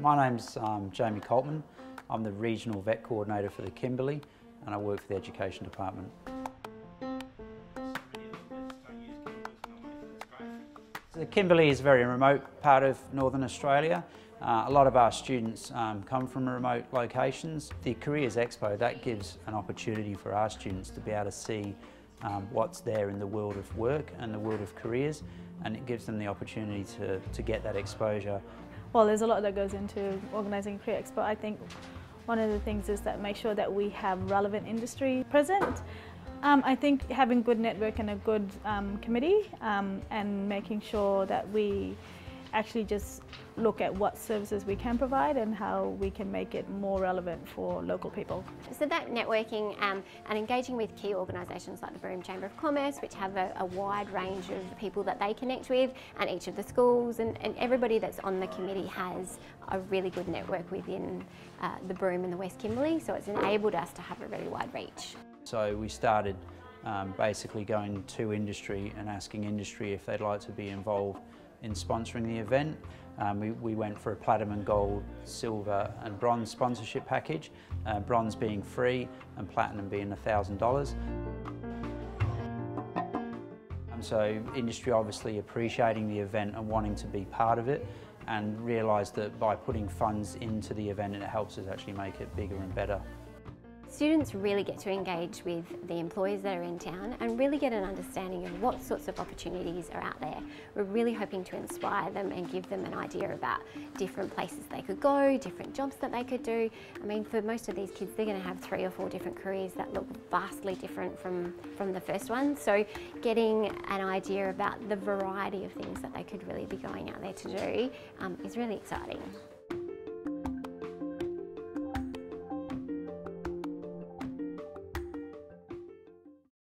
My name's um, Jamie Coltman. I'm the Regional Vet Coordinator for the Kimberley and I work for the Education Department. The Kimberley is a very remote part of Northern Australia. Uh, a lot of our students um, come from remote locations. The Careers Expo, that gives an opportunity for our students to be able to see um, what's there in the world of work and the world of careers and it gives them the opportunity to, to get that exposure. Well, there's a lot that goes into organising Career Expo. I think one of the things is that make sure that we have relevant industry present. Um, I think having good network and a good um, committee um, and making sure that we actually just look at what services we can provide and how we can make it more relevant for local people. So that networking um, and engaging with key organisations like the Broome Chamber of Commerce, which have a, a, wide range of people that they connect with, and each of the schools and, and everybody that's on the committee has a really good network within uh, the Broome and the West Kimberley, so it's enabled us to have a really wide reach. So we started um, basically going to industry and asking industry if they'd like to be involved in sponsoring the event. Um, we, we, went for a platinum, gold, silver and bronze sponsorship package, uh, bronze being free and platinum being $1,000. Um, so industry obviously appreciating the event and wanting to be part of it and realised that by putting funds into the event it helps us actually make it bigger and better. Students really get to engage with the employers that are in town and really get an understanding of what sorts of opportunities are out there. We're really hoping to inspire them and give them an idea about different places they could go, different jobs that they could do. I mean, for most of these kids, they're going to have three or four different careers that look vastly different from, from the first one. So getting an idea about the variety of things that they could really be going out there to do um, is really exciting.